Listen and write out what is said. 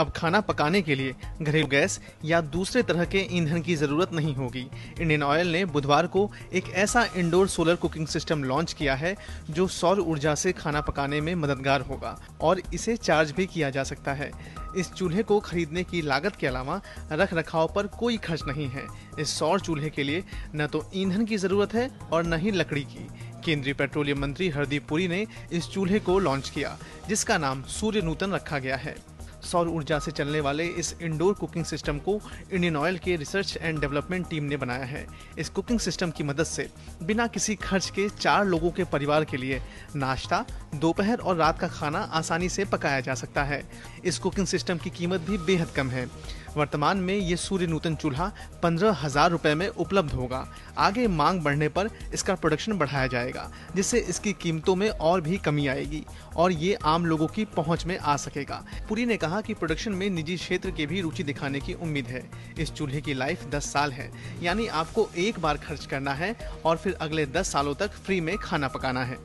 अब खाना पकाने के लिए घरेलू गैस या दूसरे तरह के ईंधन की ज़रूरत नहीं होगी। इंडियन ऑयल ने बुधवार को एक ऐसा indoor solar cooking system launch किया है जो सौर ऊर्जा से खाना पकाने में मददगार होगा और इसे चार्ज भी किया जा सकता है। इस चूल्हे को खरीदने की लागत के अलावा रख रखाव पर कोई खर्च नहीं है। इस सौर चूल्हे के लिए न तो ईंधन की ज़रूरत है और न ही लकड़ी की। केंद्रीय पेट्रोलियम मंत्री हरदीप पुरी ने इस चूल्हे को लॉन्च किया, जिसका नाम सूर्य नूतन रखा गया है। सौर ऊर्जा से चलने वाले इस इंडोर कुकिंग सिस्टम को इंडियन ऑयल के रिसर्च एंड डेवलपमेंट टीम ने बनाया है। इस कुकिंग सिस्टम की मदद से बिना किसी खर्च के चार लोगों के परिवार के लिए नाश्ता, दोपहर और रात का खाना आसानी से पकाया जा सकता है। इस कुकिंग सिस्टम की कीमत भी बेहद कम है। वर्तमान में ये सूर्य नूतन चूल्हा पंद्रह हज़ार रुपए में उपलब्ध होगा। आगे मांग बढ़ने पर इसका प्रोडक्शन बढ़ाया जाएगा, जिससे इसकी कीमतों में और भी कमी आएगी और ये आम लोगों की पहुँच में आ सकेगा। पुरी ने कहा कि प्रोडक्शन में निजी क्षेत्र की भी रुचि दिखाने की उम्मीद है। इस चूल्हे की लाइफ 10 साल है। यानी आपको एक बार खर्च करना है और फिर अगले 10 सालों तक फ्री में खाना पकाना है।